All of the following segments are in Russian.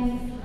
Amen.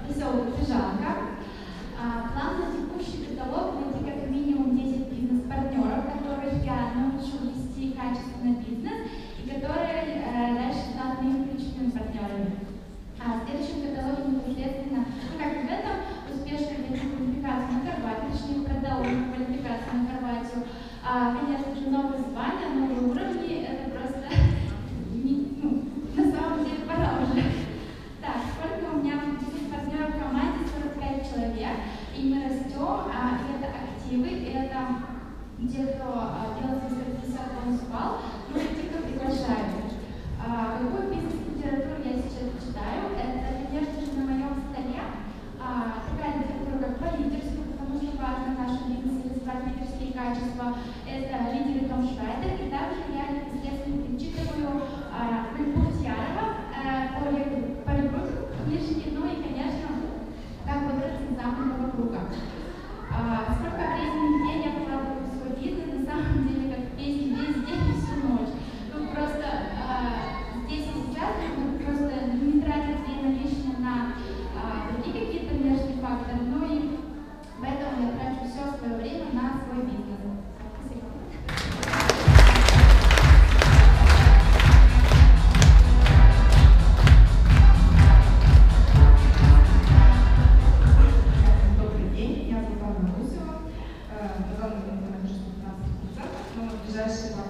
question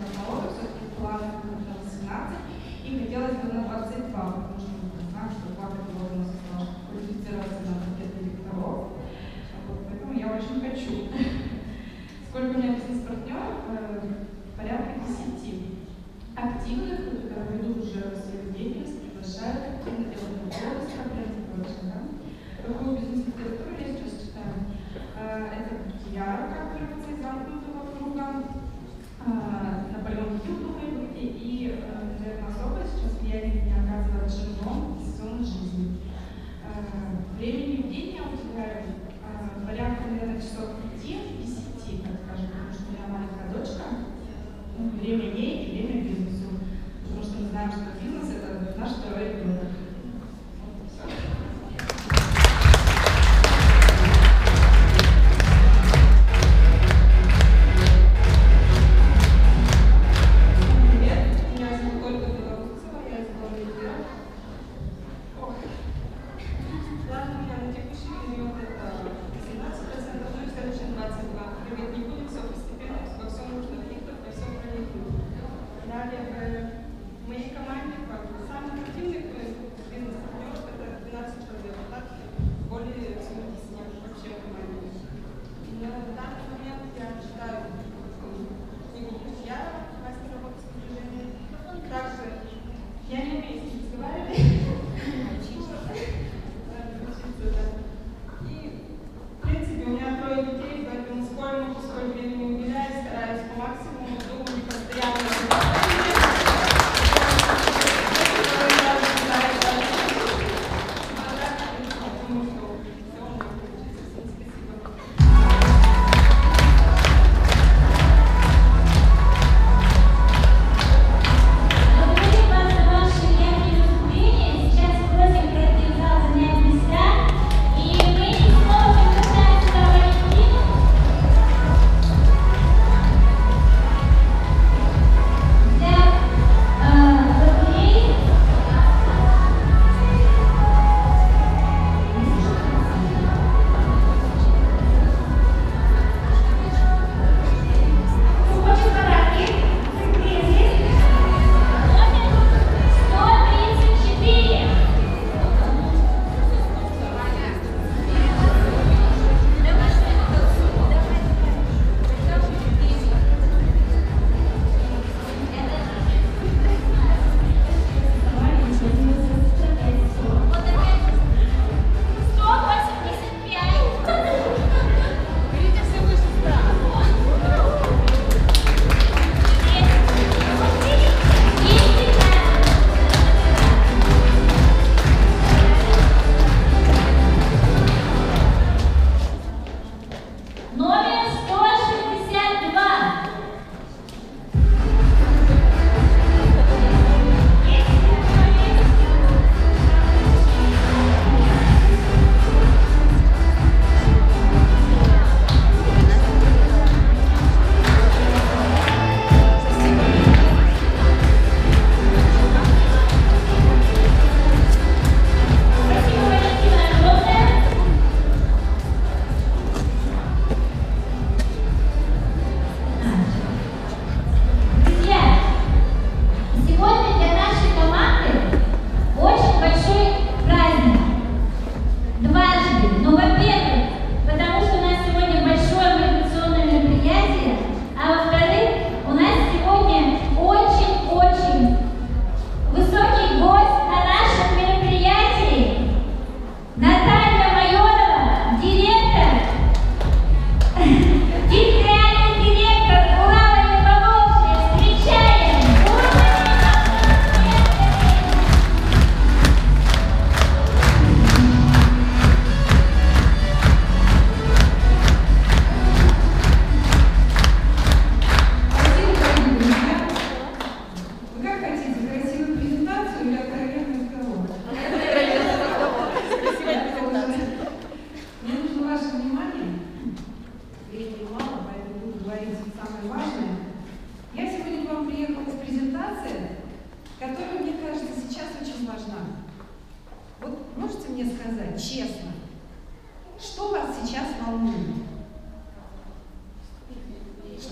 times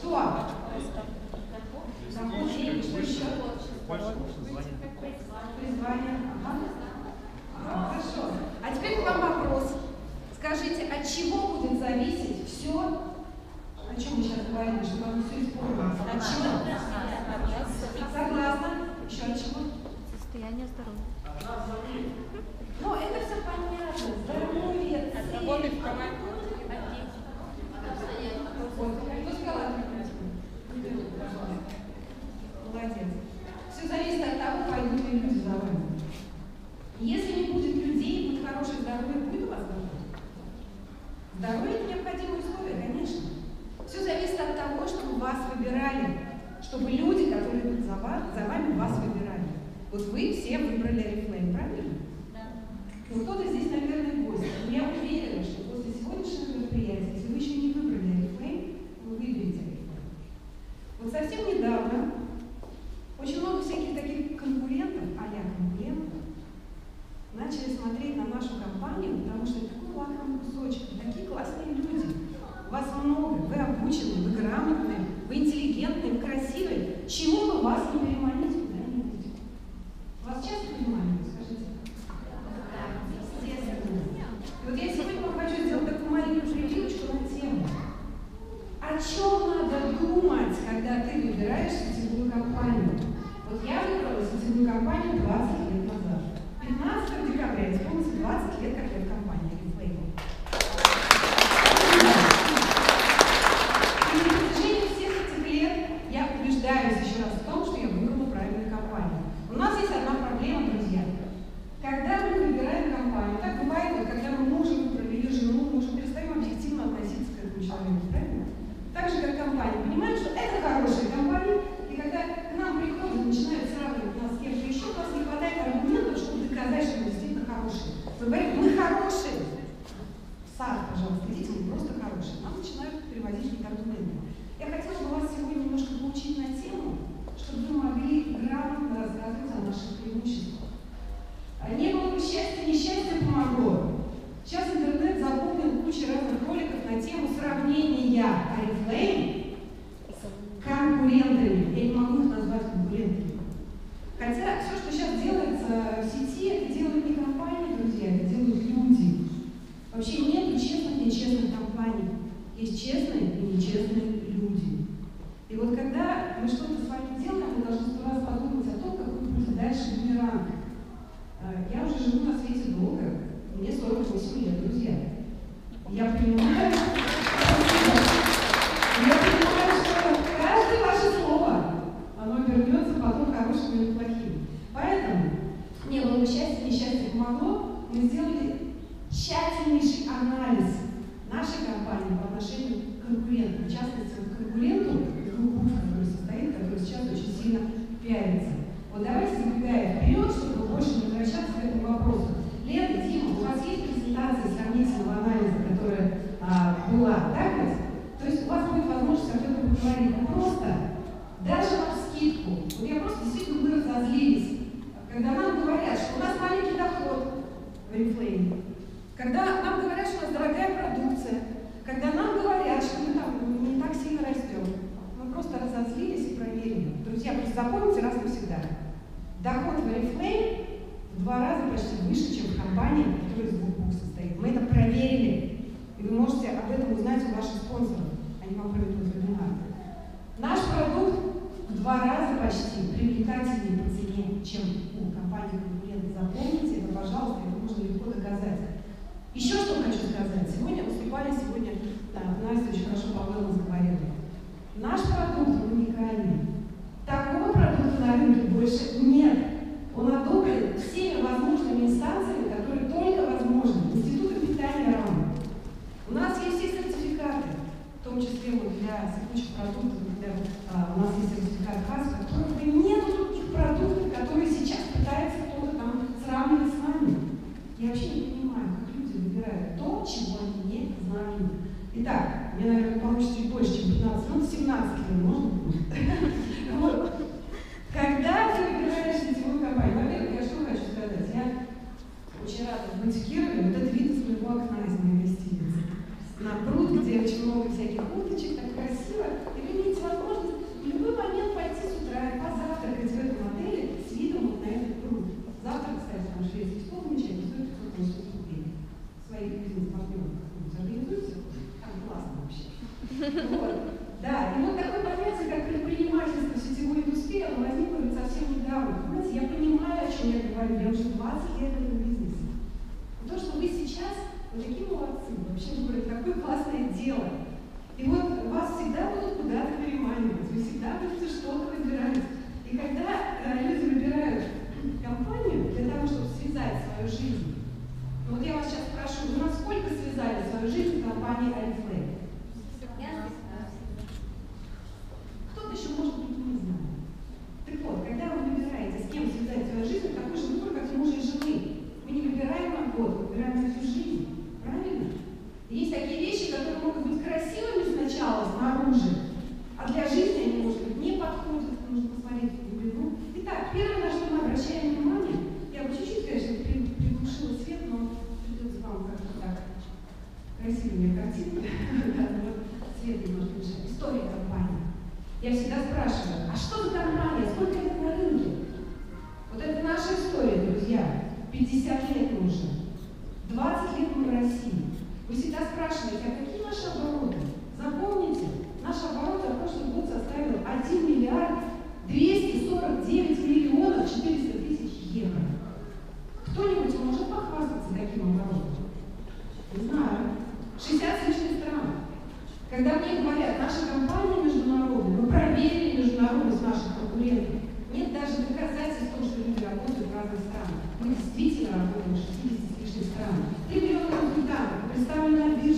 Что? Захождение, что еще? Призвание. Ага. А, хорошо. А теперь к вам вопрос. Скажите, от чего будет зависеть все, о чем мы сейчас говорим, что вам все испортилось? От чего? Согласна? Еще от чего? Состояние здоровья. Ну, это все понятно. Здоровье, цель. Вот вы все выбрали Oriflame, правильно? я Oriflame конкурентами. Я не могу их назвать конкурентами. Хотя все, что сейчас делается в сети, это делают не компании, друзья, это делают люди. Вообще нет ни честных ни нечестных компаний. Есть честные и нечестные сильно пялится. Вот давайте, забегая вперед, чтобы больше не возвращаться к этому вопросу. Лена, Дима, у вас есть презентация сравнительного анализа? Еще что хочу сказать. Сегодня выступали, сегодня да, Настя очень хорошо, по-моему, говорила. где очень много всяких уточек, так красиво, и вы имеете возможность в любой момент пойти с утра и позавтракать в этом отеле с видом вот на этот пруд. Завтрак, кстати, там 6 часов, замечательно, стоит 500 Таким каким не Знаю. 60 67 стран. Когда мне говорят, наша компания международная, мы проверили международность наших конкурентов, нет даже доказательств того, что люди работают в разных странах. Мы действительно работаем в 60 с лишним странах. Три миллиона консультантов, представлены на бирже,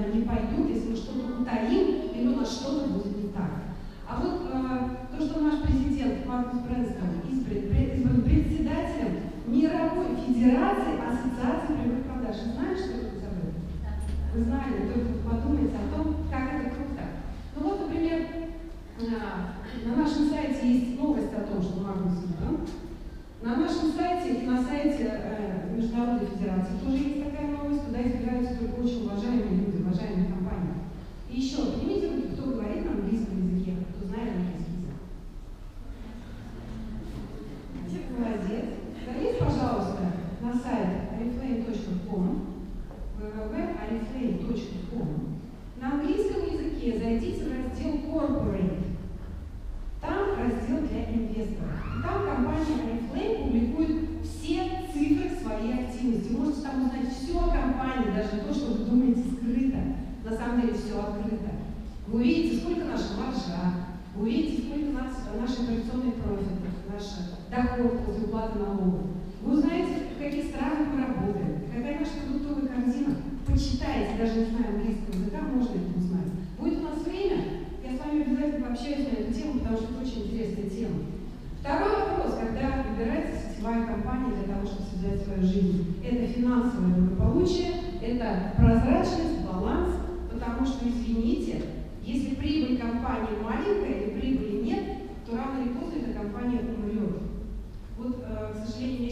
наверное, не пойдут, если мы что-то утаим или у нас что-то будет все открыто. Вы увидите, компания маленькая и прибыли нет, то рано или поздно эта компания умрет. Вот, э, к сожалению,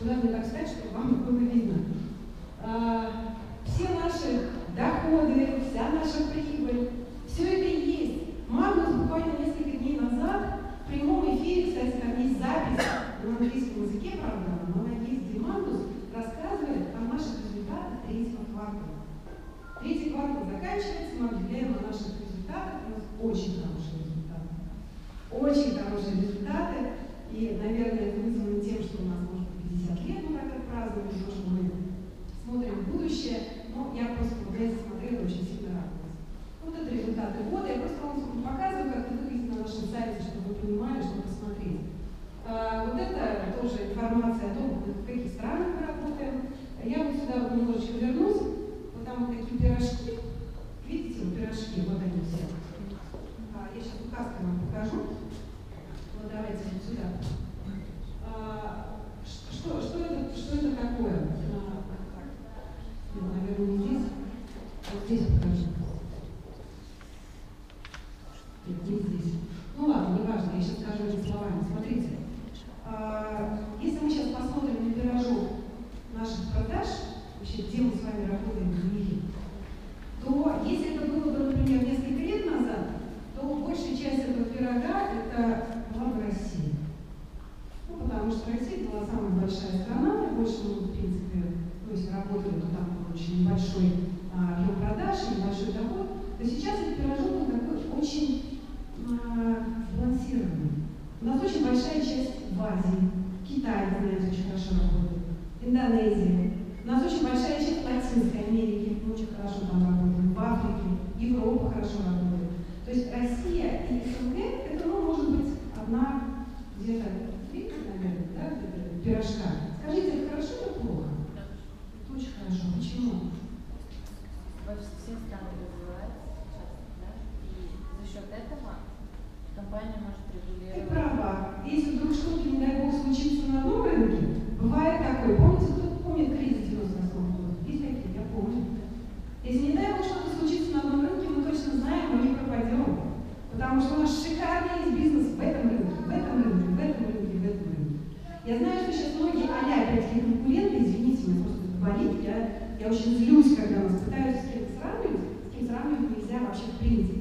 что надо так сказать, чтобы вам было видно. А, все наши доходы, вся наша прибыль, все это и есть. Магнус буквально несколько дней назад в прямом эфире, кстати, там есть запись на английском языке, правда, но она есть, где Магнус рассказывает о наших результатах третьего квартала. Третий квартал заканчивается, мы объявляем о наших результатах, у нас очень хорошие результаты. Очень хорошие Азии, значит, наши народы, Индонезия. У нас очень большая часть латинская знаю, что сейчас многие, а-ля, опять-таки, конкуренты, извините, меня просто болит, я, я очень злюсь, когда нас пытаются с кем-то сравнивать, с кем сравнивать нельзя вообще в принципе.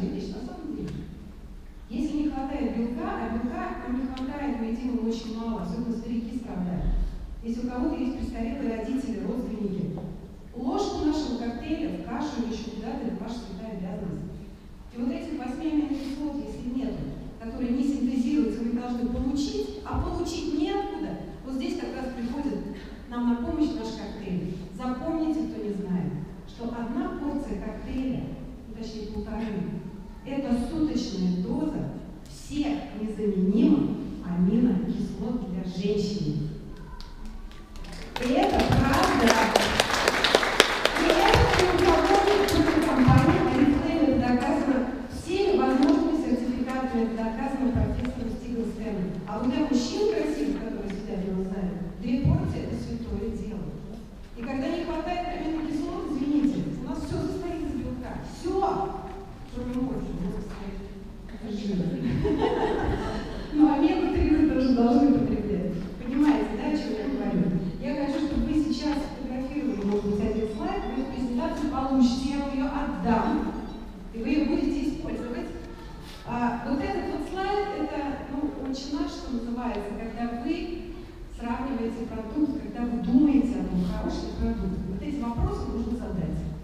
meeting. вот этот вот слайд, это ну, очень что называется, когда вы сравниваете продукт, когда вы думаете о том, хороший продукт. Вот эти вопросы нужно задать.